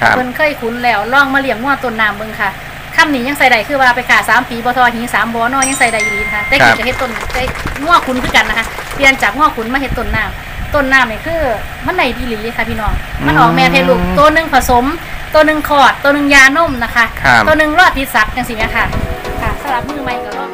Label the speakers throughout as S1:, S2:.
S1: ครับ
S2: เพิ่นเคยขุนแล้วลองมาเลี้ยงงัวต้นน้ำเบิ่งค่ะคำนี้ยังใส่ได้คือว่าไปขาสามปีบ่ทอหีสามบ่อนอยังใส่ได้อยู่ดีนะคะแต่
S1: ครั
S2: กิ
S1: บ
S2: นจะเฮ็ดต้นได้งัวขุนคือกันนะคะเปลี่ยนจากงัวขุนมาเฮ็ดต้นน้ำต้นน้ำนี่คือมันได้ดีหลีค่ะพี่น้องมันออกแม่เพลูกตัวหนึงผสม ตัวหนึงคลอด ตัวหนึงยานมนะคะ
S1: ครับ
S2: ตัวหนึงรอดพิษสักจังซี่แม่ค่ะค่ะสำหรับมือใหม่ก็ลอง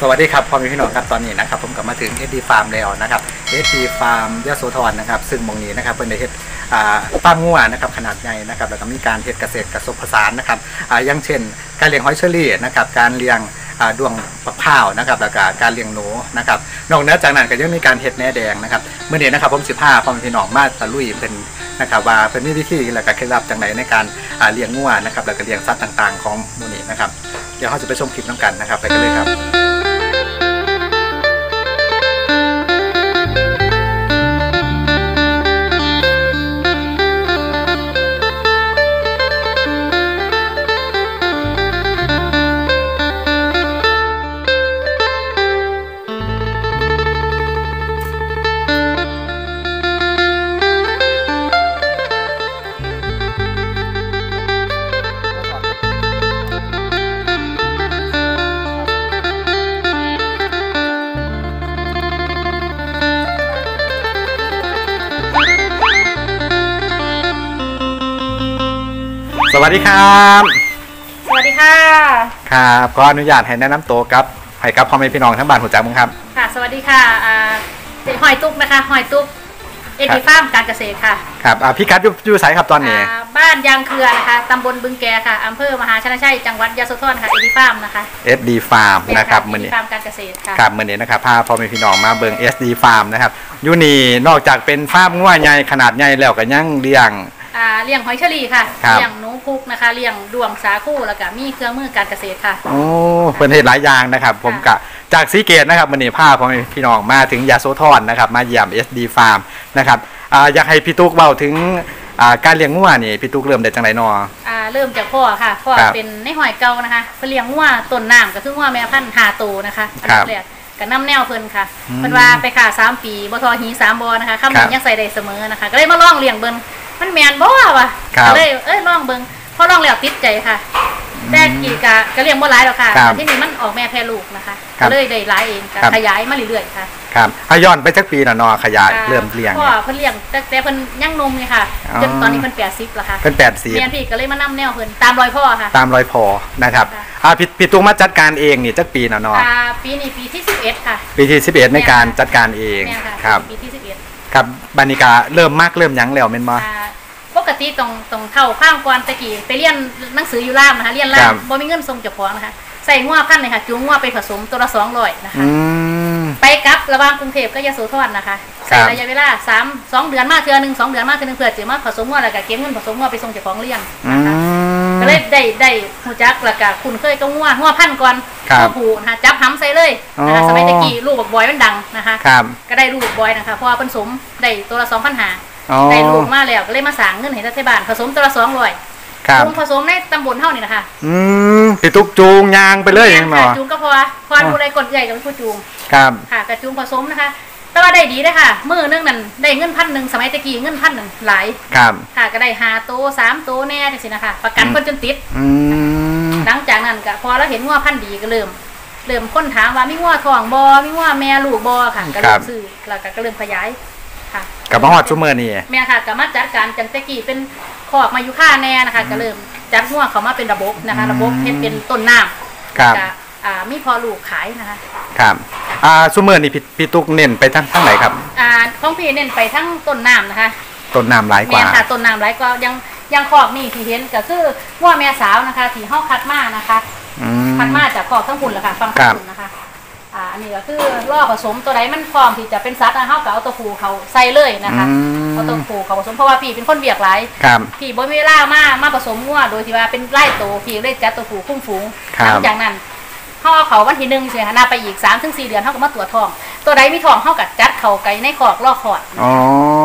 S1: สวัสดีครับพ่อแม่พี่น้องครับตอนนี้นะครับผมกลับมาถึง SD Farm แล้วนะครับ SD Farm ยะโสธรนะครับ ซึ่งมองนี้นะครับเป็นได้เฮ็ดอ่าฟาร์มงัวนะครับขนาดใหญ่นะครับแล้วก็มีการเฮ็ดเกษตรกระสบผสานนะครับอย่างเช่น การเลี้ยงหอยเชอรี่นะครับการเลี้ยงดวงปักข้าวนะครับแล้วก็การเลี้ยงหนูนะครับนอกเหนือจากนั้นก็ยังมีการเฮ็ดแหนแดงนะครับเมื่อนี้นะครับผม15พ่อแม่พี่น้องมาตะลุยเป็นนะครับว่าเป็นวิธีและก็เคล็ดลับจังไหนในการเลี้ยงงัวนะครับแล้วก็เลี้ยงสัตว์ต่างๆ ของมูนี้นะครับเดี๋ยวเราจะไปชมคลิปน้ำกันนะครับไปกันเลยครับ ดีครับ
S2: สวัสดีค่ะ
S1: ครับก็อนุญาตให้แนะนำตัวกับให้กับพ่อแม่พี่น้องทั้งบ้านหัวใจมึงครับ
S2: ค่ะ สวัสดีค่ะอ่าเป็นหอยตุ๊กนะคะหอยตุ๊กเอ
S1: ครั
S2: กิ
S1: บ
S2: ฟาร์มการเกษตรค่ะ
S1: ครับอ่าพี่กัดอยู่อยู่ไสครับตอนนี้
S2: อ่าบ้านยางเครือนะคะตำบลบึงแกค่ะอำเภอมหาชนะชัยจังหวัดยะโสธรค่ะเอกิฟาร์มนะคะ
S1: SD Farm นะครับ
S2: เอ
S1: มื้อ
S2: กิ
S1: นี้
S2: ฟาร์มการเกษตรค่ะ
S1: ครับมื้อนี้นะครับพาพ่อแม่พี่น้องมาเบิ่ง SD Farm นะครับอยู่นี่นอกจากเป็นฟาร์มงัวใหญ่ขนาดใหญ่แล้วก็ยังเลี้ยง
S2: อ่าเลี้ยงหอยเชอรี่ค่ะ
S1: ครับ
S2: เลี้ยงหนูพุกนะคะเลี้ยงดวงสาคูแล้วก็มีเครื่องมือการเกษตรค่ะ
S1: โอ้เพิ่นเฮ็ดหลายอย่างนะครับ ผมกะจากสีเกตนะครับมื้อนี้พาพ่อแม่พี่น้องมาถึงยาโสธรนะครับ มาเยี่ยม SD Farm นะครับอ่าอยากให้พี่ตุ๊กเว้าถึงอ่าการเลี้ยงงัวนี่พี่ตุ๊กเริ่มได้จังไดเนาะ
S2: อ่าเริ่มจากพ่อค่ะพ่อ
S1: ครับ
S2: เป็นในหอยเก่านะคะเพิ่นเลี้ยงงัวต้นน้ำก็คืองัวแม่พันธุ์หาโตวนะคะอัน
S1: ครับ
S2: ดับแรกก็น้ำแนวเพิ่นค่ะ
S1: อืม
S2: เพิ่นว่าไปขาสามปีบ่ทอหีสามบ่นะคะคำ
S1: ครั
S2: นี้
S1: บ
S2: ยังใส่ได้เสมอนะคะ ก็เลยมาลองเลี้ยงเบิ่ง มันแม่นบ่วะ
S1: ครับ
S2: ก็เลยเอ้ยลองเบิ่งพอลองแล้วติดใจค่ะแต่กี่กะก็เลี้ยงบ่หลายหรอกค่ะ
S1: ครับ
S2: แต่ที่นี่มันออกแม่แพร่ลูกนะคะ
S1: ครั
S2: ก็
S1: บ
S2: เลยได้หลายเองก็
S1: ครับ
S2: ขยายมาเรื่อยๆค่ะ
S1: ครับอาย้อนไปจักปีน่ะเนาะขยาย
S2: อ่า
S1: เริ่มเลี้ยง
S2: พ่อ
S1: เนี่ย
S2: เพิ่นเลี้ยงแต่แต่เพิ่นยังนมไงค่ะ
S1: อ๋อ
S2: จนตอนนี้เพิ่น80แล้วค่ะ
S1: เป็นแปดสี
S2: เมียนพี่ก็เลยมานํแนวเพิ่นตามรอยพ่อค่ะ
S1: ตามรอยพอนะครับ
S2: ค่ะ
S1: อ่าพี่พี่ตุ้งมาจัดการเองนี่จักปีน่ะเนาะ
S2: อ่าปีนี้ปีที่11ค่ะ
S1: ปีที่11ในการจัดการเอง
S2: แม่นค่ะ
S1: ครับ
S2: ปีที่ 11
S1: ครับบานิกาเริ่มมากเริ่มหยังแล้วแม่นบ่
S2: อ่าปกติตรงตรงเท่าข้างก่อนตะกี้ไปเรียนหนังสืออยู่ล่ามนะคะเรียนล่า
S1: ครั
S2: ม
S1: บ
S2: บ่มีเงินส่งเจ้าของนะคะ ใส่งัวพันธุ์เลยค่ะจูงงัวไปผสมตัวละ200นะคะ
S1: อืม
S2: ไปกลับระหว่างกรุงเทพก็ยโสธรนะคะ
S1: ครั
S2: ใส่
S1: บ
S2: ระยะเวลา3 2เดือนมาเทื่อหนึง2เดือนมาเทื่อหนึงเพื่อจะมาผสมงัวแล้วก็เก็บเงินผสมงัวไปส่งเจ้าของเลี้ยง
S1: อื
S2: นะคะ
S1: ม
S2: ก็เลยได้ได้หูจักแล้วก็คุณเคยก็งัวงัวพันธุ์ก่อน
S1: ครับ
S2: งัวผูนะคะจับห้ำใส่เลยนะคะ
S1: อ๋อ
S2: สมัยตะกี้ลูกบักบอยมันดังนะคะ
S1: ครับ
S2: ก็ได้ลูกบักบอยนะคะเพราะว่าเพิ่นสมได้ตัวละ2,500
S1: อ๋อ
S2: ได้ลูกมาแล้วก็เลยมาสั่งเงินให้รัฐบาลผสมตัวละ200
S1: ครับ
S2: จูงผสมในตำบลเฮานี่นะคะ
S1: อืมพี่ตุ๊กจูงยางไปเลยยัง
S2: ค่ะ
S1: เนาะ
S2: จูงก็พอพอดูได้กดใหญ่กับผู้จูง
S1: ครับ
S2: ค่ะกระจูงผสมนะคะแต่ว่าได้ดีเลยค่ะมือนึงนั่นได้เงินพันหนึ่งสมัยตะกี้เงินพันหนึ่งหลาย
S1: ครับ
S2: ค่ะก็ได้หาโตวสามโตวแน่จังสินะคะประกันคนจนติด
S1: อืม
S2: หลังจากนั้นก็พอเราเห็นว่าพันธุ์ดีก็เริ่มเริ่มค้นถามว่ามีงัวทองบอมีงัวแม่ลูกบอค่ะก็เริ่มซื้อแล้วก็ก็เริ่มขยาย ค่ะ
S1: กับมาฮอดซุมื้อนี่
S2: แม่ค่ะก็มาจัดการจังตะกี้เป็นขอกมาอยู่ค่าแน่นะคะ ก็เริ่มจัดงัวเขามาเป็นระบบนะคะ ระบบเฮ็ดเป็นต้นน้ำ
S1: ครับ
S2: แล้วก็อ่ามีพอลูกขายนะคะ
S1: ครับอ่าซุมื้อนี่พี่พี่ตุ๊กเน้นไปทางทางไหนครับ
S2: อ่าของพี่เน้นไปทั้งต้นน้ำนะคะ
S1: ต้นน้ำหลายก
S2: แม่
S1: ว่า
S2: ค่ะต้นน้ำไรก็ยังยังคอกนี่ที่เห็นก็คืองัวแม่สาวนะคะที่ห้องคัดมานะคะ
S1: อืม
S2: คัดมาจากคอกทั้งหุ่นแหละค่ะฟัง
S1: ครั
S2: ทั้ง
S1: บ
S2: หุ่นนะคะ อ่าอันนี้ก็คือล่อผสมตัวใดมันพร้อมที่จะเป็นสัตว์นะเฮาก็เอาตัวผูเขาใส่เลยนะคะ
S1: อื
S2: เอาตัว
S1: ม
S2: ผูเขาผสมเพราะว่าพี่เป็นคนเบียกหลาย
S1: ครับ
S2: พี่บ่มีเวลามามาผสมงัวโดยที่ว่าเป็นไล่โตพี่เลยจัดตัวผูคุ้มฝูง
S1: ครับ
S2: หลังจากนั้นเขาเอาเขาวันที่หนึ่งใช่ไหมคะนาไปอีก3าถึงสเดือนเขาก็มาตรวจทอง ตัวใดมีทองเฮากับจัดเขาไก่ในขอกลอกขอด
S1: อ๋อ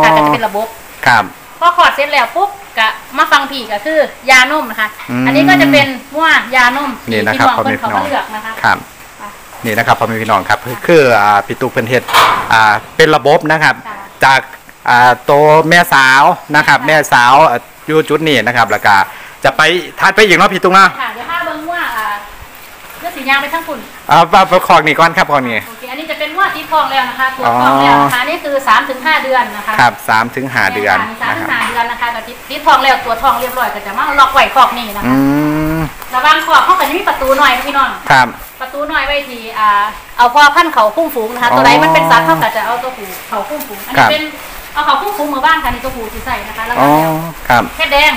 S2: ค่ะก็จะเป็นระบบ
S1: ครับ
S2: พอขอดเสร็จแล้วปุ๊บก็มาฟังผีก็คือยานุ่มนะคะ
S1: อืม
S2: อันนี้ก็จะเป็นว่ายานุ่ม
S1: นี่
S2: ที่
S1: นะครับ
S2: พี่น้องคน
S1: พ่อแม่พี่น้อง
S2: เขามาเลือกนะคะ
S1: ครับ
S2: ค่ะ
S1: นี่นะครับพ่อแม่พี่น้องครับคือคืออ่าพี่ตุกเป็นเฮ็ดอ่าเป็นระบบนะครับ
S2: ค่ะ
S1: จากอ่าตัวแม่สาวนะครับ
S2: ค่ะ
S1: แม่สาวอะอยู่จุดนี้นะครับแล้วก็จะไปทัดไปอีกเนาะพี่ตุกเนาะ
S2: ค่ะเดี๋ยวพาเบิ่งว่าอ่าเลือดสียางไปทั้งฝุ่น
S1: อ่าไปไปคอกนี่ก่อนครับคอกนี่
S2: โอ เคอันนี้จะเป็นว่าที่ทองแล้วนะคะตัวทองแล้วนะคะนี่คือ3ถึง5เดือนนะคะ
S1: ครับสามถึงห้าเดือน
S2: สาม
S1: นะ
S2: ถึ
S1: ครับ
S2: งห้าเดือนนะคะกับที่ทองแล้วตัวทองเรียบร้อยก็จะมาล็อกไว้ขอกนี่นะ
S1: อื
S2: คะ
S1: ม
S2: ระหว่างขอกเขาก็จะมีประตูหน่อยนะพี่น้อง
S1: ครับ
S2: ประตูหน่อยไว้ทีอ่าเอาพอพันเขาพุ่งฝูงนะคะ
S1: อ๋อ
S2: ตัวใดมันเป็นสัตว์เขาก็จะเอาตัวผูเขาพุ่งฝูงอัน
S1: ครั
S2: นี้
S1: บ
S2: เป็นเอาเขาพุ่งฝูงมือบ้านค่ะนี่ตัวผูที่ใส่นะคะแล้ว
S1: อ๋
S2: ก็
S1: อครับ
S2: เพชรแดง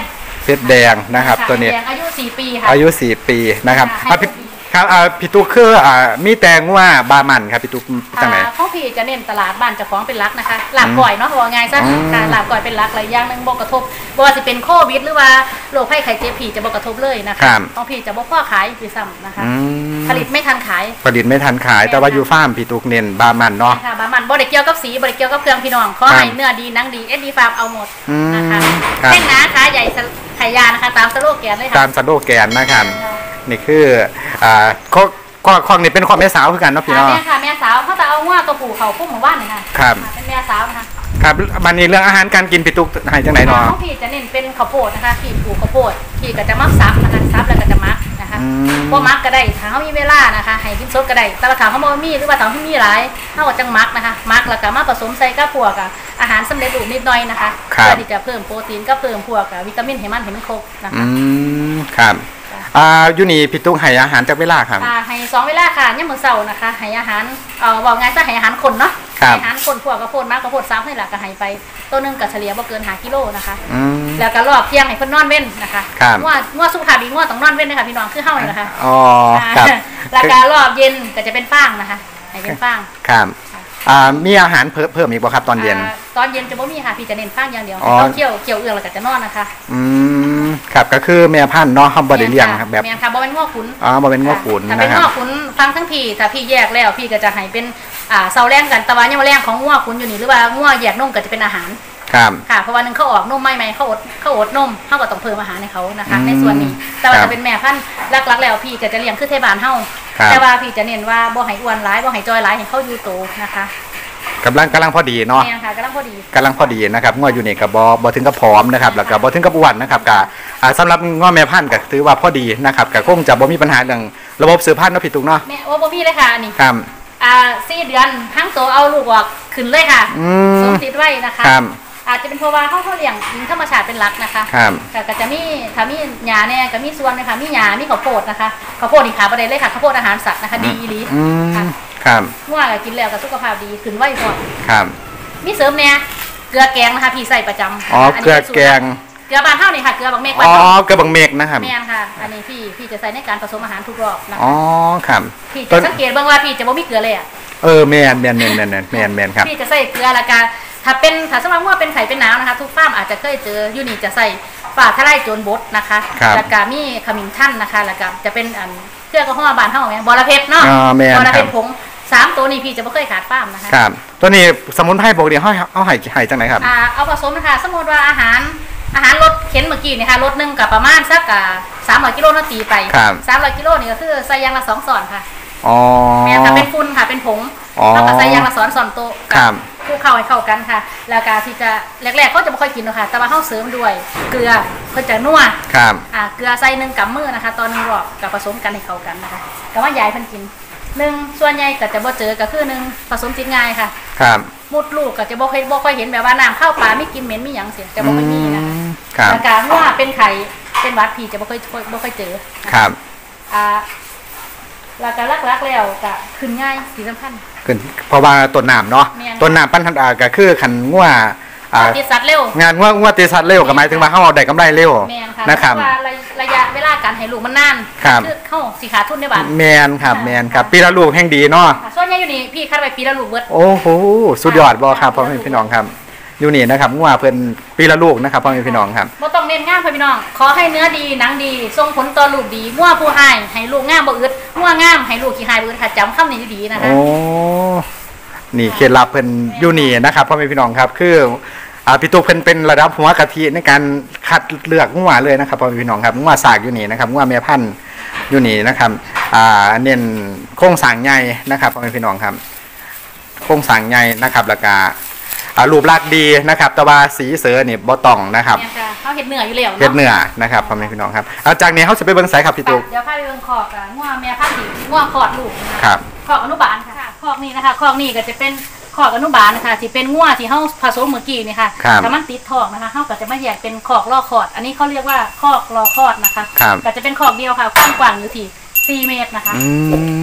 S1: เพชรแดงนะครับ
S2: ค่ะ
S1: ตัวนี้
S2: เพชรแดงอายุ4ปีค่ะ
S1: อายุ4ปีนะครับ
S2: ค่ะ
S1: อะพี่ ครับอ่าพี่ตุกคืออ่ามีแตงว่าบามันครับพี่ตุกจังไหน
S2: อ่าของพี่จะเน้นตลาดบ้านเจ้าของเป็นหลักนะคะหลาบก่อยเนาะว่าไงซะ
S1: อืม
S2: ค่ะหลาบก่อยเป็นหลักอะไรอย่างหนึงบ่กระทบบ่ว่าสิเป็นโควิดหรือว่าโรคไข้ไข้เจ็บผีจะบ่กระทบเลยนะคะ
S1: ครับ
S2: ของพี่จะบ่พ่อขายพี่ซ้ำนะคะ
S1: อืม
S2: ผลิตไม่ทันขาย
S1: ผลิตไม่ทันขาย แต่ว่าอยู่ฟาร์มพี่ตุกเน้นบามันเนาะ
S2: ค่ะบามันบ่ได้เกี่ยวกับสีบ่ได้เกี่ยวกับเครื่องพี่น้องขอ
S1: ครับ
S2: ให้เนื้อดีหนังดีเอ็ดดีฟาร์มเอาหมด
S1: อืม
S2: นะคะ
S1: ครับ
S2: แท่งหนาขาใหญ่สะไข่ยานะคะ ตามสโลแกนเลย
S1: ตา
S2: ค่ะ
S1: มสโลแกนนะครับ นี่คืออ่าข้อข้อข้อนี้เป็นข้อแม่สาวคือกันเนาะพี่
S2: ค่ะ
S1: เนาะ
S2: แม่ค่ะแม่สาวเขาจะเอาว่าตัวผู้เขาพุ่งหมู่บ้านเลยค่ะ
S1: ครับ
S2: ค่ะเป็นแม่สาวนะคะ
S1: ครับมันนี่เรื่องอาหารการกินพี่ตุกให้จังไหนเนาะ
S2: น้องพี่จะเน้นเป็นข้าวโพดนะคะพี่ปลูกข้าวโพดพี่ก็จะมักซับนะคะซับแล้วก็จะมักนะคะ
S1: อืม
S2: พวกมักก็ได้ถ้าเขามีเวลานะคะให้กินสดก็ได้แต่ว่าถ้าเขาบ่มีหรือว่าถ้าเขามีหลายเขาก็จังมักนะคะมักแล้วก็มาผสมใส่กับพวกอะอาหารสำเร็จรูปนิดหน่อยนะคะ
S1: ครับ
S2: เพื่อที่จะเพิ่มโปรตีนก็เพิ่มพวกอะวิตามินให้มันให้มันครบนะคะ
S1: อืมครับ อ่าอยู่นี่พี่ตุกให้อาหารจากเวลาครับ
S2: อ่าให้สองเวลาค่ะเนี่ยามมื้อเช้านะคะให้อาหารเอ่อบอกง่ายซะให้อาหารคนเนาะ
S1: ครับ
S2: ให้อาหารคนพวกกระโพดมากกระโพดซ้ำนี่แหละก็ให้ไปตัวหนึงก็เฉลี่ยบ่เกิน5กิโลนะคะ
S1: อืม
S2: แล้วก็รอบเที่ยงให้เพิ่นนอนเว้นนะคะ
S1: ครับ
S2: ง่วง่วสุขภาพดีง่วต้องนอนเว้นนะคะพี่น้องคือเฮานี่แหละค่ะ
S1: อ๋อครับ
S2: อ่าแล้วก็รอบเย็นก็จะเป็นฟางนะคะ ให้เป็นฟาง
S1: ครับอ่ามีอาหารเพิ่มเพิ่มอีกบ่ครับตอนเย็น
S2: อ่าตอนเย็นจะบ่มีค่ะพี่จะเน้นฟางอย่างเดียว
S1: อ๋อ
S2: ต้องเคี่ยวเคี่ยวเอื้องแล้วก็จะนอนนะคะ
S1: อืม ครับก็คือแม่พันธุ์เนาะเฮาบ่ได้เลี้ยงครับแบบ
S2: แม่นค่ะบ่เป็นง้อขุน
S1: อ๋อบ่เป็นง้อขุน
S2: ถ้าเป็
S1: นะ
S2: น
S1: ครับ
S2: ง้อขุนฟังทั้งพี่ถ้าพี่แยกแล้วพี่ก็จะให้เป็นอ่าเซาแรงกันแตะวันยังมาแรงของง้อขุนอยู่นี่หรือว่าง้อแยกนมก็จะเป็นอาหาร
S1: ครับ
S2: ค่ะเพราะว่าหนึงเขาออกนมใหม่ๆเขาอดเขาอดนมเขาก็ต้องเพิ่มอาหารให้เขานะคะ
S1: อืม
S2: ในส่วนนี้ แต่ว่า
S1: ครับ
S2: จะเป็นแม่พันธุ์รักๆแล้วพี่ก็จะเลี้ยงคือเทบานเฮา
S1: ครับ
S2: แต่ว่าพี่จะเน้นว่าบ่ให้อ้วนร้ายบ่ให้จอยร้ายให้เขาอยู่โตนะคะ
S1: กำลังกำลังพอดีเนาะ
S2: แม่ค่ะกำลังพอดี
S1: กำลังพอดีนะครับง้ออยู่นี่ก็บ่บ่ถึงกับผอมนะครับแล้วก็บ่ถึงกับอ้วนนะครับก็อ่าสำหรับง้อแม่พันธุ์ก็ถือว่าพอดีนะครับก็คงจะบ่มีปัญหาเรื่องระบบสืบพันธุ์เนาะพี่ตุกเนาะ
S2: แม่โอ้บ่มีเลยค่ะอันนี้
S1: ครับ
S2: อ่าสี่เดือนทั้งโตเอาลูกออกขึ้นเลยค่ะ
S1: อื
S2: ส
S1: ม
S2: มติดไว้นะคะ
S1: ครับ
S2: อาจจะเป็นเพราะว่าเขาเขาเลี้ยงหญิงธรรมชาติเป็นหลักนะคะ
S1: ครับ
S2: ก็ก็จะมีถ้ามีหญ้าเนี่ยก็มีส่วนนะคะมีหญ้ามีข้าวโพดนะคะข้าวโพดนี่ขาประเด็นเลยค่ะข้าวโพดอาหารสัตว์นะคะดีอีหลี
S1: อื
S2: ค่ะ
S1: ม ครับ
S2: ง่วงก็กินแล้วก็สุขภาพดีขึ้นไวพอ
S1: ครับ
S2: มีเสริมเนี่ยเกลือแกงนะคะพี่ใส่ประจำ
S1: อ๋อเกลือแกง
S2: เกลือบานเท่านี่ค่ะเกลือบักเมฆบาน
S1: อ๋อ
S2: เท่า
S1: กระบังเมกนะครับ
S2: แม่นค่ะ อันนี้พี่พี่จะใส่ในการผสมอาหารทุกรอบนะคะ
S1: อ๋อครับ
S2: พี่
S1: ต้
S2: จะ
S1: น
S2: สังเกตเบ้างว่าพี่จะบ่มีเกลือเลยอะ
S1: เออแมนแมนแมนแมนแมนแมนแมนครับ
S2: พี่จะใส่เกลือและกันถ้าเป็นถ้าสมมติว่าเป็นไข่เป็นหนาวนะคะทุกฟาร์มอาจจะเคยเจอยูนี่จะใส่ฝาทะไลโจรบดนะคะ
S1: ครับ
S2: แล้วก็มีขมิ้นชั่นนะคะแล้วก็จะเป็นอันเครื่องกระห้อบานเท่าไหมบอระเพ็ดเนาะ
S1: อ๋อแม่น
S2: บอระเพ็ด
S1: ครับ
S2: ผง สามตัวนี้พี่จะไม่เคยขาดฟาร์มนะคะ
S1: ครับ ตัวนี้สมุนไพรปกติเขาเอาให้ให้จังไหนครับ
S2: อ่าเอาผสมนะคะสมมติว่าอาหารอาหารรสเข็นเมื่อกี้นะคะรสหนึ่งกับประมาณสักอ่าสามร้อยกิโลนาทีไป
S1: ครับ
S2: สามร้อยกิโลนี่ก็คือใส่อยางละสองส่อนค่ะ
S1: อ๋อ
S2: แม่นค่ะเป็นฝุ่นค่ะเป็นผง
S1: อ๋อ
S2: แล้วก็ใส่อยางละสอนส่อนโตะ
S1: ครับ
S2: คลุกเข้าให้เข้ากันค่ะ แล้วก็ที่จะแรกๆเขาจะไม่ค่อยกินหรอกค่ะ แต่ว่าเขาเสริมด้วย เกลือเพื่อจะนัว
S1: ครับ
S2: อ่าเกลือใส่หนึ่งกำมือนะคะ ตอนหนึงรอบกับผสมกันให้เข้ากันนะคะก็ว่ายายเพิ่นกิน หนึ่งส่วนใหญ่ก็จะบ่เจอก็คือหนึ่งผสมจิตง่ายค่ะ
S1: ครับ
S2: มุดลูกก็จะบ่ค่อยบ่ค่อยเห็นแบบว่าน้ำข้าวปลาไม่กินเหม็นไม่หยังเสียจะบ่ค่อยมีนะคะ
S1: อืมครับ
S2: แล้วก็ว่าเป็นไข่เป็นหวัดผีจะบ่ค่อยบ่ค่อยเจอนะะ
S1: ครับ
S2: อ่าแล้วก็รักๆแล้วก็ขึ้นง่ายที่สำคัญ
S1: ขึ้นเพราะว่าต้นน้ำเนาะ
S2: แม่น
S1: ต้นน้ำปั้นธรรมดาก็คือขันง่ว อ่า
S2: ติดสัตว์เร็ว
S1: งานง่วง่วตีสัตว์เร็วก็หมายถึงว่าเขาเอาได้กำไรเร็ว
S2: แมนค่ะ
S1: นะครับ
S2: เพาะว่าระระยะเวลาการให้ลูกมันนาน
S1: ครับ
S2: อเข้าสีขาทุนได้บ้าน
S1: แมนครับแมนครับปีละลูกแห่งดีเนาะ
S2: ค่ะส่วนใหญ่อยู่นี่พี่คาดไว้ปีละลูกเบิด
S1: โอ้โหสุดยอดบ่ครับพ่อแม่พี่น้องครับอยู่นี่นะครับง่วเพิ่นปีละลูกนะครับพ่อแม่พี่น้องครับ
S2: บ่ต้องเน้นงามพ่อพี่น้อง ขอให้เนื้อดีหนังดีส่งผลต่อลูกดีงัวผู้ให้ให้ลูกงามบ่อึดงัวงามให้ลูกขี้หายบ่อึดค่ะจำคำนี้ดีๆนะคะ
S1: โอ้นี่เคล็ดลับเพิ่นอยู่นี่นะครับพ่อแม่พี่น้องครับ คืออ่า พี่ตุ๊กเพิ่นเป็นระดับหัวกะทิในการคัดเลือกงัวเลยนะครับพ่อแม่พี่น้องครับงัวสากอยู่นี่นะครับงัวแม่พันธุ์อยู่นี่นะครับอ่าเน้นโครงสร้างใหญ่นะครับพ่อแม่พี่น้องครับโครงสร้างใหญ่นะครับแล้วก็อ่ารูปลักษณ์ดีนะครับแต่ว่าสีเสือนี่บ่ต้องนะครับ
S2: เนี่ยค่ะเขาเห็ดเหนืออยู่แล้ว
S1: เฮ็ด
S2: เนาะ
S1: เนื้อนะครับพ่อแม่พี่น้องครับเอาจากนี้เขาจะไปเบิ่งไสครับพี่ตุ๊ก
S2: เดี๋ยวพาไปเบิ่งคอกอะง่วแม่พันธุ์สีง่วคอดลูกนะะ
S1: ครับ
S2: คอกอนุบาลค่ะคอกนี้นะคะคอกนี้ก็จะเป็น คอกอนุบาลนะคะที่เป็นง่วที่เฮาผสมเมื่อกี้นี่ค่ะ
S1: ครับ
S2: ถ้ามันติดท้องนะคะเฮาก็จะมาแยกเป็นคอกล่อคลอด อันนี้เขาเรียกว่าคอกรอคลอดนะคะ
S1: ครับ
S2: ก็จะเป็นคอกเดียวค่ะความกว้างอยู่ที่ 4 เมตรนะคะ
S1: อื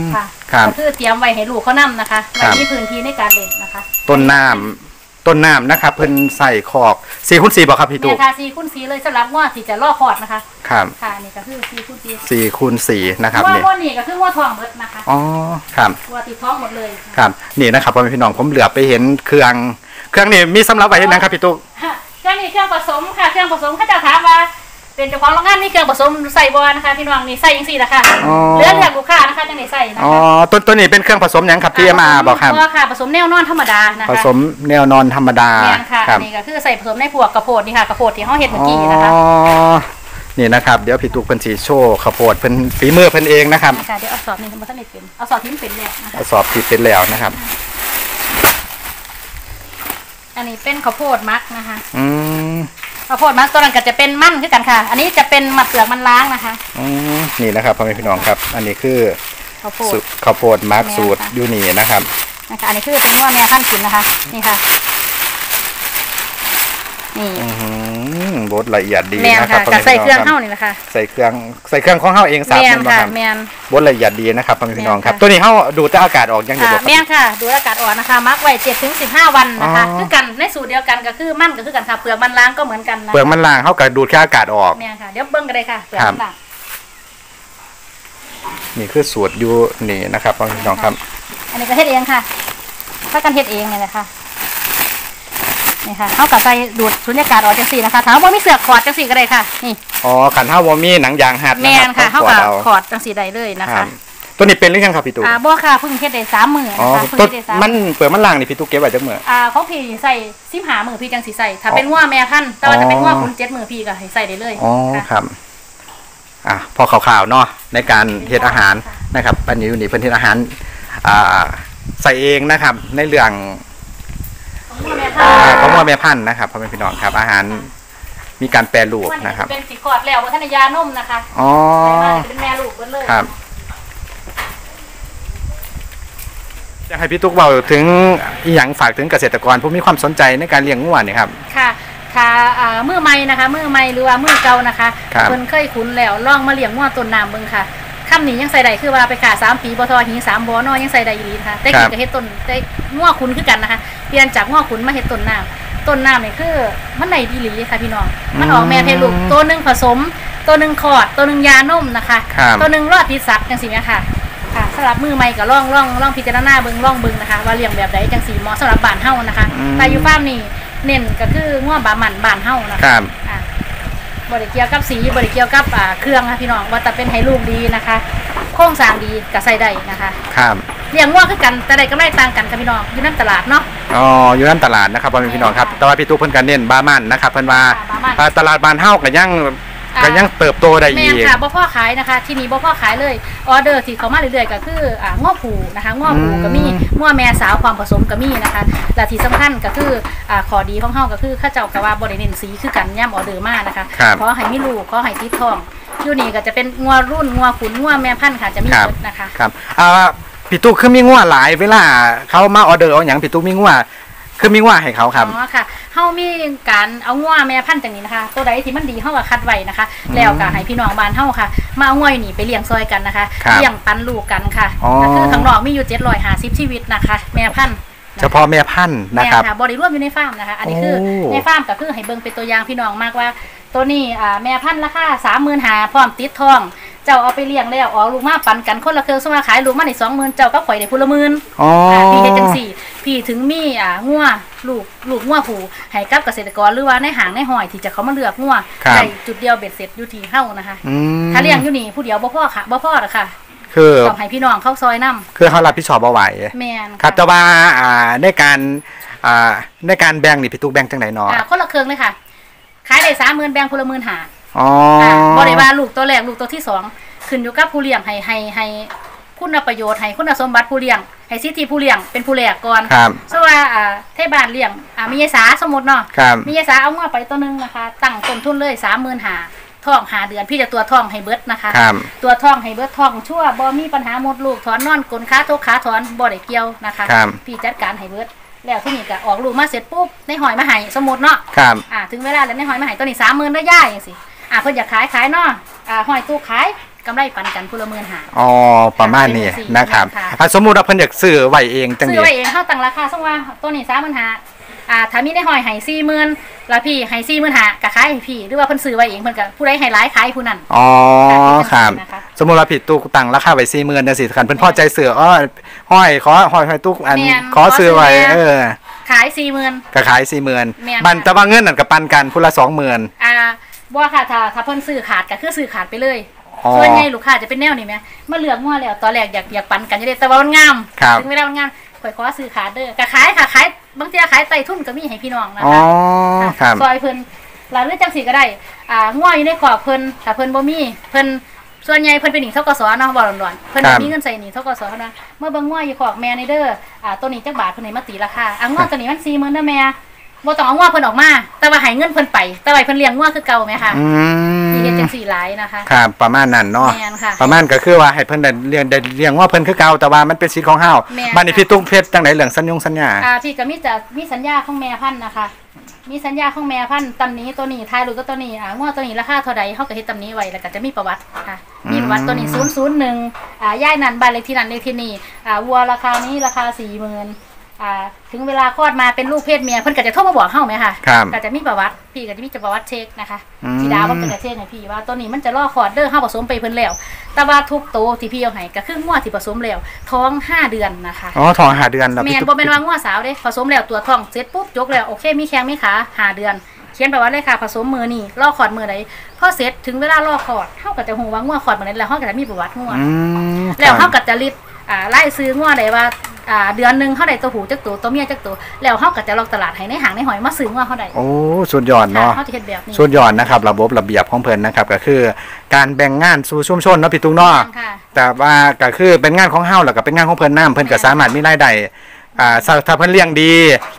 S1: ม
S2: ค่ะ
S1: ครับ
S2: ก็คือเตรียมไว้ให้ลูกเขานํนะคะ
S1: ค
S2: ไว้
S1: รับ
S2: ที่พื้นที่ในการเล่นนะคะ
S1: ต้นน้ำ ต้นน้ำนะครับเพิ่นใส่ขอกสี่คูณสี่บ่ครับพี่
S2: เนี่
S1: ตุ๊
S2: ย
S1: ก
S2: ค่ะซีคูณซีเลยสำหรับง่วที่จะล่อคลอดนะคะ
S1: ครับ
S2: ค่ะนี่ก็คือซีคูณซี
S1: สี่คูณสี่นะครับ
S2: ง่ว
S1: นี่
S2: ง่วนี่ก็คือง่วทองเบิดนะคะ
S1: อ๋อครับ
S2: ง่วติดท้องหมดเลย
S1: ครับนี่นะครับพ่อแม่พี่น้องผมเหลือบไปเห็นเครื่อง เครื่องนี่มีสำหรับไว้เฮ็ดหยังครับพี่ตุ๊ก
S2: ค่ะเครื่องนี้เครื่องผสมค่ะเครื่องผสมเขาจะถามว่า เป็นเจ้าของโรงงานมีเครื่องผสมใส่บอนะคะพี่น้องนี่ใส่ยังสี่ละค่ะ
S1: อ๋อ
S2: เหลือเลือกลูกค้านะคะจังไหนใส่นะ
S1: อ๋อ
S2: คะ
S1: ต้นตัวนี้เป็นเครื่องผสมหยังครับที่มาบอกครับ
S2: บ่ค่ะผสมแนวนอนธรรมดานะคะ
S1: ผสมแนวนอนธรรมดา
S2: แม่นค่ะ
S1: ครั
S2: อั
S1: บ
S2: นนี้ก็คือใส่ผสมในพวกกระโพดนี่ค่ะกระโพดที่ห้องเฮ็ดเมื่อ
S1: อ๋อ
S2: กี้นะคะ
S1: นี่นะครับ เดี๋ยวพี่ตุ๊กเพิ่นสิโชว์ข้าวโพดเพิ่นฝีมือเพิ่นเองนะครับ
S2: ค่ะเดี๋ยวเอาสอบนี่มันท่านได้เป็นเอาสอบที่มันเป็นแล้วนะคะ
S1: เอาสอบที่เป็นแล้วนะครับ
S2: อันนี้เป็นข้าวโพดมักนะคะ
S1: อืม
S2: ข้าวโพดมักตัวนั้นก็จะเป็นมันคือกันค่ะ อันนี้จะเป็นมัดเปลือกมันล้างนะคะ
S1: อืมนี่นะครับพ่อแม่พี่น้องครับ อันนี้คือ
S2: ข้าวโพด
S1: สูตรข้าวโพดมาร์ก
S2: แม่น
S1: สูตร
S2: ค่ะ
S1: ยูนี่นะครับ
S2: นะคะ อันนี้คือเป็นว่าแม่ขั้นกินนะคะ นี่ค่ะ นี่
S1: อือหือ บดละเอียดดี
S2: แมน
S1: นะครับ
S2: ค่ะ
S1: พ่อ
S2: กับ
S1: แม่
S2: ใส่
S1: พี่
S2: เครื่อง
S1: น้
S2: เข้า
S1: องครับ
S2: นี่นะคะ
S1: ใส่เครื่องใส่เครื่องของเฮาเองสับ
S2: แมน
S1: แม่นบ่
S2: ค่ะ
S1: ครับ
S2: แมน
S1: บดละเอียดดีนะครับพ่อแม่พี่น้องครับ
S2: แม่นค่ะ
S1: ตัวนี้เฮาดูดแต่อากาศออกยังอยู่
S2: ค่ะ
S1: บ่ครับ
S2: แมนค่ะ ดูอากาศอ่อนนะคะมักไว้เจ็ดถึงสิบห้าวันนะคะ
S1: อ๋อ
S2: คือกันในสูตรเดียวกันก็คือมันก็คือกันค่ะเปลือกมันล้างก็เหมือนกันนะ
S1: เปลือกมันล่างเฮาก็ดูดแค่อากาศออก
S2: แมนค่ะเดี๋ยวเบิ้งกันเลยค่ะเปลือกมันล้าง
S1: นี่คือสูตรอยู่นี่นะครับพ่อแม่พี่น้องครับ
S2: อันนี้ก็เฮ็ดเองค่ะ ถ้ากันเฮ็ดเองเนี่ยแหละค่ะ นี่ค่ะเขากับใส่ดูดสุญญากาศออกจังสี่นะคะถามว่ามีเสือกขอดจังสี่ก็ได้ค่ะ นี่
S1: อ๋อขันเฮาบ่มีหนังยางหัด
S2: แม
S1: นะครั
S2: น
S1: บ
S2: ค่ะ
S1: ต้
S2: เขา
S1: อง
S2: กับ
S1: ข
S2: ข
S1: อด
S2: อดจังสี่ได้เลยนะ
S1: เอาครั
S2: คะ
S1: บตัวนี้เป็นหรือยังครับพี่ตู่
S2: อ่าบ่ค่ะเพิ่งเฮ็ดได้สามมือ
S1: อ๋อ
S2: นะคะเพิ่ง
S1: ต้น
S2: เฮ็ดได้สาม
S1: มันเปลือกมันล่างนี่พี่ตู่เก็บไว้จักมื้อ
S2: อ่าของพี่ใส่ซิมหามือพี่จังสีใส่ถ้า
S1: อ๋อ
S2: เป็นง่วแม่พันธุ์แต่ว่า
S1: อ๋อ
S2: จะเป็นง่วคุณเจ็ดมือพี่ก็ให้ใส่ได้เลย
S1: อ๋อ
S2: ค่ะ
S1: ครับอะพอข่าวๆเนาะในการเฮ็ดอาหารนะครับอันนี้อยู่นี่เพิ่นเฮ็ดอาหารอ่าใส่เองนะครับในเรื่อง
S2: ขอ งง่วแม่พัน
S1: อ่า
S2: ธุ์
S1: ของว่าแม่พันธุ์นะครับพ่อแม่พี่น้องครับ อาหารมีการแปรรูป
S2: ง่ว
S1: นะครับ
S2: เป็นสีขอดแล้ววัฒนยานมนะคะ
S1: อ๋อ
S2: ใส่มาเป็นแม่ลูกเบิดเลย
S1: ครับอยากให้พี่ตุ๊กเบาถึงอีหยังฝากถึงเกษตรกรผู้มีความสนใจในการเลี้ยงงัวนี่ครับ
S2: ค่ะ ค่ะอ่ามือใหม่นะคะมือใหม่หรือว่ามือเก่านะคะ
S1: ครับ
S2: เพิ่นเคยคุ้นแล้วลองมาเลี้ยงง่วต้นน้ำเบิ่งค่ะคำนี้ยังใส่ได้คือว่าไปขาสามปีบ่ทอหิงสามบ่อนอยังใส่ได้อยู่ดีนะคะแต่กินกับเฮ็ดต้นได้ง่วคุ้นคือกันนะคะ เปลี่ยนจากง่วคุ้นมาเฮ็ดต้นน้ำ ต้นน้ำนี่คือ มันไหนดีหลีค่ะพี่น้อง มันออกแม่เพลูกตัวหนึงผสม ตัวหนึงคลอด ตัวหนึงยานมนะคะ
S1: ครับ
S2: ตัวหนึงรอดพิษสัตว์จังซี่เนี่ยค่ะค่ะสำหรับมือใหม่ก็ลองลองลองพิจารณาเบิ่งลองเบิ่งนะคะ ว่าเลี้ยงแบบใดจังสีเหมาะสำหรับบ้านเฮานะคะ
S1: อืม
S2: แต่อยู่ฟาร์มนี่เน้นก็คือง่วบาหมันบ้านเฮานะ
S1: ค
S2: คะ
S1: รับ
S2: อะบริเกี่ยวกับสีบริเกี่ยวกับอ่าเครื่องค่ะพี่น้องว่าแต่เป็นให้ลูกดีนะคะ โครงสร้างดีก็ใส่ได้นะคะ
S1: ครับ
S2: เลี้ยงง่วคือกันแต่ได้กำไรต่างกันค่ะพี่น้องอยู่ในตลาดเนาะ
S1: อ๋ออยู่นั่นตลาดนะครับพ่อแม่พี่น้องครับ แต่ว่าพี่ตุ๊กเพิ่นก็เน้นบามันนะครับเพิ่นว่า
S2: บามัน
S1: อ่าตลาดบ้านเฮาก็ยัง
S2: อ่า
S1: ก็ยังเติบโตได้
S2: แม่
S1: อี
S2: น
S1: ก
S2: ค่ะบ่พ่อขายนะคะ ที่นี่บ่พ่อขายเลยออเดอร์ที่เขามาเรื่อยๆก็คืออ่าง้อผูนะคะง้อผูก็มี
S1: อืม
S2: ง้อแม่สาวความผสมก็มีนะคะและที่สำคัญก็คืออ่าขอดีของเฮาก็คือเข้าเจ้าก็ว่าบ่ได้เน้นสีคือกันย่ำออเดอร์มานะคะ
S1: ครับ
S2: ขอให้มีลูกขอให้ติดทองอยู่นี่ก็จะเป็นงัวรุ่นงัวขุนงัวแม่พันธุ์ค่ะจะมี
S1: ครับ
S2: หมดนะคะ
S1: ครับอ่า พี่ตุ๊กคือมีงัวหลายเวลาเขามาออเดอร์เอาหยังพี่ตุ๊กมีงัวคือมีงัวให้เขาครับ
S2: อ๋อค่ะเฮามีการเอางัวแม่พันธุ์จังนี้นะคะ ตัวใดที่มันดีเฮาก็คัดไว้นะคะ แล้วก็ให้พี่น้องบ้านเฮาค่ะ มาเอางัวอยู่นี่ไปเลี้ยงซอยกันนะคะ
S1: ครับ
S2: เลี้ยงปันลูกกันค่ะ
S1: อ๋อ
S2: ก็คือข้างนอกมีอยู่750ชีวิตนะคะ แม่พันธุ์
S1: เฉพาะแม่พันธุ์นะ
S2: แม่
S1: ครับ
S2: ค่ะบริรวมอยู่ในฟาร์มนะคะ อันนี้คือ
S1: โอ้
S2: ในฟาร์มก็คือให้เบิ่งเป็นตัวอย่างพี่น้องมากว่า ตัวนี้อ่าแม่พันธุ์ราคา35,000พร้อมติดทอง เจ้าเอาไปเลี้ยงแล้วออกลูกมาปันกันคนละเครื่องสมมาขายลูกมาใน20,000เจ้าก็ข่อยได้พุละหมื่น
S1: อ๋อ
S2: อ่าพี่เฮ็ดจังสี่ พี่ถึงมีอ่างัวลูกลูกงัวผูให้กับเกษตรกรหรือว่าในหางในหอยที่จะเขามาเลือกงัว
S1: ครับ
S2: ได้จุดเดียวเบ็ดเสร็จอยู่ที่เฮานะคะ
S1: อืม
S2: ถ้าเลี้ยงอยู่นี่ผู้เดียวบ่พอค่ะบ่พอหรอกค่ะ
S1: คือ
S2: ต้องให้พี่น้องเข้าซอยน้
S1: คือเขารับผิดชอบเอาไหวำ
S2: แมน
S1: ครับแต่ว่าอ่าในการอ่าในการแบ่งนี่พี่ตุ๊กแบ่งจังไหนเนาะ
S2: อ่าคนละเครื่องเลยค่ะ ขายได้สามหมื่นแบ่งพลหมื่นหา
S1: อ๋อ
S2: อ่าบริวาลูกตัวแรกลูกตัวที่สองขึ้นอยู่กับผู้เลี้ยงให้ให้ให้คุณประโยชน์ให้คุณสมบัติผู้เลี้ยงให้สิทธิผู้เลี้ยงเป็นผู้แรกก่อน
S1: ครับ
S2: สว่าอ่าเทบ้านเลี้ยงอ่ามียายสาสมมติเนาะ
S1: ครับ
S2: มียายสาเอางอไปตัวหนึงนะคะ ตั้งต้นทุนเลยสามหมื่นหาท้องหาเดือนพี่จะตัวท้องให้เบิดนะคะ
S1: ครับ
S2: ตัวท้องให้เบิดท้องชั่วบ่มีปัญหาหมดลูกถอนนอนกลนขาทุกขาถอนบ่ได้เกี่ยวนะคะ
S1: ครับ
S2: พี่จัดการให้เบิดแล้วที่นี่ก็ออกลูกมาเสร็จปุ๊บในหอยมาให้สมมุติเนาะ
S1: ครับ
S2: อ่าถึงเวลาแล้วในหอยมาให้ตัวนี้สามหมื่นได้ย่ายอย่างสิ อ่าเพิ่นอยากขายขายเนาะอ่าหอยตู้ขายกำไรปันกันผู้ละหมื่นหา
S1: อ๋อประมาณนี้
S2: เป็นสี่
S1: นะครับ
S2: ค่ะ
S1: อะสมมุติว่าเพิ่นอยากซื้อไว้เองจัง
S2: ซื้
S1: นี้
S2: อไว้เองเข้าตั้งราคาสมมุติว่าตัวนี้สามหมื่นหาอ่าถ้ามีได้หอยให้สี่หมื่นแล้วพี่ให้สี่หมื่นหาก็ขายให้พี่ หรือว่าเพิ่นซื้อไว้เองเพิ่นก็ผู้ใดให้หลายขายผู้นั้น
S1: อ๋อครับ
S2: นะคะ
S1: สมมุติว่าผิดตู้ตั้งราคาไว้40,000จังซี่คันเพิ่นพอใจซื้ออ้อห้อยขอห้อยห้อยตู้อัน
S2: แม่น
S1: ขอซื้อไว้
S2: ขอซื้อแม่
S1: เออ
S2: ขายสี่หมื่น
S1: ก็ขาย
S2: แม่น
S1: 40,000บัน
S2: ค่ะ
S1: แต่ว่าเงินนั่นก็ปันกันผู้ละ20,000
S2: อ่า บ่ค่ะถ้าถ้าเพิ่นซื้อขาดก็คือซื้อขาดไปเลย
S1: อ๋อ
S2: ส่วนใหญ่ลูกค้าจะเป็นแนวนี้ไหมมาเลือกงัวแล้วตอนแรกอยากอยากปันกันจะได้แต่ว่ามันงาม
S1: ครับ
S2: ถึงเวลามันงามข่อยขอซื้อขาดเด้อก็ขายค่ะขายบางทีขายไต่ทุนก็มีให้พี่น้องนะ
S1: อ๋อ
S2: คะ
S1: ครับ
S2: ซอยเพิ่นหลานเลือกจังสีก็ได้ อ่างัวอยู่ในขอบเพิ่นถ้าเพิ่นบ่มีเพิ่นส่วนใหญ่เพิ่นเป็นหนี้ทกสเนาะบ่ร้อนๆเพิ่น
S1: ครับ
S2: มีเงินใส่หนี้ทกสเท่านั้นเมื่อเบิ่งงัวอยู่ขอบแม่ในเด้ออ่าตัวนี้จักบาทเพิ่นให้มาตีราคาอะงัวตัวนี้มัน40,000เด้อแม่ บ่ต้องเอางัวเพิ่นออกมา แต่ว่าให้เงินเพิ่นไป แต่ว่าให้เพิ่นเลี้ยงงัวคือเก่าไหมคะ
S1: อืม
S2: ที่เฮ็ดจังสี่หลายนะคะ
S1: ครับประมาณนั้นเนาะ
S2: แม่นค่ะ
S1: ประมาณก็คือว่าให้เพิ่นได้เลี้ยงได้เลี้ยงว่าเพิ่นคือเก่าแต่ว่ามันเป็นสิทธิ์ของเฮา
S2: แม่น
S1: บัดนี้พี่ตุ้งเพชรจังไดเรื่องสัญญงสัญญา
S2: อ่าพี่ก็มีจะมีสัญญาของแม่พันธุ์นะคะ มีสัญญาของแม่พันธุ์ตำนี้ตัวนี้ทายลูกก็ตัวนี้อ่างวดตัวนี้ราคาเท่าใดเขาก็เฮ็ดตำนี้ไว้แล้วก็จะมีประวัติค่ะมีประวัติตัวนี้ศูนย์ศูนย์หนึ่งอ่าย่ายนันบ้านเลขที่นั่นเลขที่นี่อ่าวัวราคานี้ราคาสี่หมื่นอ่า ถึงเวลาคลอดมาเป็นลูกเพศเมียเพิ่นก็จะโทรมาบอกเฮาไหมคะ
S1: ครับ
S2: ก็จะมีประวัติพี่ก็จะมีจะประวัติเช็คนะคะ
S1: อืม
S2: พี่ดาวมันก็จะเช็คให้พี่ว่าตัวนี้มันจะล่อคลอดเด้อเฮาผสมไปเพิ่นแล้ว แต่ว่าทุกโตวที่พี่เอาให้ก็คืองวดที่ผสมแล้วท้องห้าเดือนนะคะ
S1: อ๋อท้องหาเดือนแล้ว
S2: แม
S1: พี่
S2: น
S1: ตุ๊ก
S2: บ่เป็นว่างัวสาวเด้ผสมแล้วตัวจท้องเสร็จปุ๊บยกแล้วโอเคมีแข้งมีขาหาเดือนเขียนไปว่าเลยค่ะผสมมือนี่ล่อขอดมือใดพอเสร็จถึงเวลาล่อขอดเฮาก็จะฮู้ว่างัวขอดมื้อนั้นแล้วเฮาก็จะมีประวัติงัว
S1: อืม
S2: แล้ว
S1: ครั
S2: เฮา
S1: บ
S2: ก็จะลิด อ่าไล่ซื้องัวได้ว่าอ่าเดือนหนึงเฮาได้ตัวหูจักตัวตัวเมียจักตัวแล้วเฮาก็จะลอกตลาดให้ในห้างในหอยมาซื้องัวเฮาได้
S1: โอ้สุดยอด
S2: ค่ะ
S1: เนาะ
S2: เฮาจะเฮ็ดแบบนี้
S1: สุดยอดนะครับระบบระเบียบของเพิ่นนะครับก็คือ การแบ่งงานสู่ชุมชนเนาะพี่ตุ้งเนาะ
S2: ค่ะ
S1: แต่ว่าก็คือเป็นงานของเฮาแล้วก็เป็นงานของเพิ่นนํเพิ่นก็สามารถมีรายได้ อ่าถ้าถ้าเพิ่นเลี้ยงดี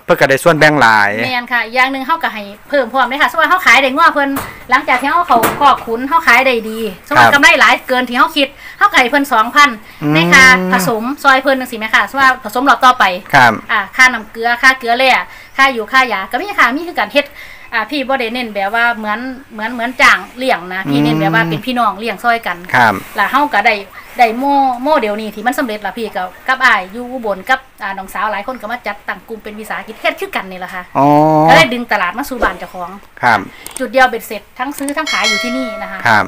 S1: เพิ่นก็ได้ส่วนแบ่งหลาย
S2: แม่นค่ะอีกอย่างหนึงเฮาก็ให้เพิ่มพร้อมเด้ค่ะสมมุติว่าเฮาขายได้งัวเพิ่นหลังจากที่เฮาเขาคอกขุนเฮาขายได้ดีสมมุติ
S1: ครับ
S2: ว่ากำไรหลายเกินที่เฮาคิดเฮาก็ให้เพิ่น2,000ในค่าผสมซอยเพิ่นจังซี่แม่ค่ะสมมุติว่าผสมรอบต่อไป
S1: ครับ
S2: อ่าค่าน้ำเกลือค่าเกลือแร่ค่าอยู่ค่ายาก็มีค่ะมีคือการเฮ็ด อ่าพี่บ่ได้เน้นแบบว่าเหมือนเหมือนเหมือนจ้างเลี้ยงนะพี่เน้นแบบว่าเป็นพี่น้องเลี้ยงซอยกัน
S1: ครับ
S2: แล้วเฮาก็ได้ได้โมโมเดลนี้ที่มันสำเร็จล่ะพี่กับกับอ้ายอยู่อุบลกับอ่าน้องสาวหลายคนก็มาจัดตั้งกลุ่มเป็นวิสาหกิจเฮ็ดคือกันนี่แหละค่ะ
S1: อ๋อ
S2: ก็ได้ดึงตลาดมาสู่บ้านเจ้าของ
S1: ครับ
S2: จุดเดียวเบ็ดเสร็จทั้งซื้อทั้งขายอยู่ที่นี่นะคะ
S1: ครับ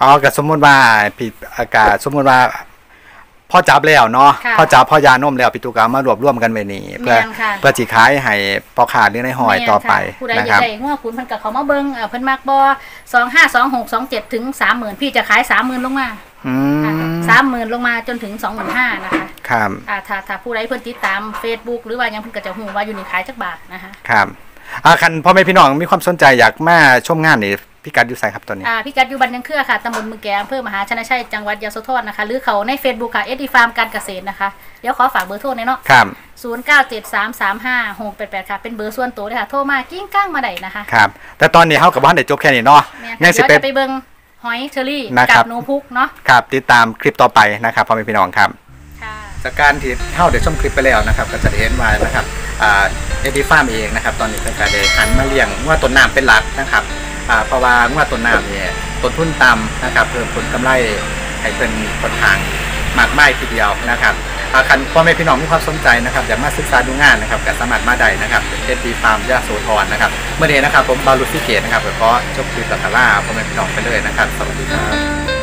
S1: อ๋อก็สมมุติว่าพี่อากาศสมมุติว่า พ่อจับแล้วเนาะ
S2: ค่ะ
S1: พ่อจับพ่อยานมแล้วพี่ตุกก็เอามารวบรวมกันไว้นี่ เพื่อ
S2: แม่นค่ะ
S1: เพื่อสิขายให้พ่อค้าหรือในหอยต่อไป
S2: แม่นค่ะผู้ใด
S1: นะ
S2: อ
S1: ค
S2: ยาก
S1: รับ
S2: ได้หัวคุณเพิ่นก็เขามาเบิ่งเอ่อเพิ่นมักบ่2526 27ถึง30,000พี่จะขาย30,000ลงมา
S1: อืม
S2: สามหมื่นลงมาจนถึงสองหมื่นห้านะคะ
S1: ครับ
S2: อ่าถ้าถ้าผู้ใดเพิ่นติดตาม Facebook หรือว่าหยังเพิ่นก็จะหูว่าอยู่นี่ขายจักบาทนะคะ
S1: ครับอ่าคันพ่อแม่พี่น้องมีความสนใจอยากมาชมงานนี่ พี่กัดอยู่ไสครับตอนนี้
S2: อ่าพี่กัดอยู่บันยังเครือค่ะตำบลมือแกอำเภอมหาชนะชัยจังหวัดยะโสธรนะคะ หรือเขาใน Facebook ค่ะเอดีฟาร์มการเกษตรนะคะ เดี๋ยวขอฝากเบอร์โทรหน่อยเนาะ
S1: ครับ
S2: 0973356688ค่ะ เป็นเบอร์ส่วนตัวเลยค่ะ โทรมากิ้งก้างมาได้นะคะ
S1: ครับ แต่ตอนนี้เฮากับบ้านได้จบแค่นี้เนาะ
S2: แม่น
S1: ยัง
S2: ค่ะ
S1: สิ
S2: เดี๋ยว
S1: ไป
S2: จะไปเบิ่งหอยเชอรี่
S1: นะค
S2: กั
S1: รั
S2: บบ หนูพุกเนาะ
S1: ครับติดตามคลิปต่อไปนะครับพ่อแม่พี่น้องครับ
S2: ค่ะ
S1: จากการที่เท่าเดี๋ยวชมคลิปไปแล้วนะครับก็จะได้เห็นว่านะครับอ่าเอดีฟาร์มเองนะครับตอนนี้เพิ่นก็ได้หันมาเลี้ยงว่าต้นน้ำเป็นหลักนะครับ อ่าเพราะว่าว่าต้นน้ำเนี่ยต้นทุนต่ำนะครับ เพิ่มผลกำไรให้เป็นคนทางมากไม้ทีเดียวนะครับอาคันพ่อแม่พี่น้องมีความสนใจนะครับอยากมาศึกษาดูงานนะครับก็สามารถมาได้นะครับเอดีฟาร์มยาโสธรนะครับ เมื่อเดนะครับผมบารุสิเกตนะครับก็ขอจบคลิปกับคาร่าพ่อแม่พี่น้องไปเลยนะครับ สวัสดีครับ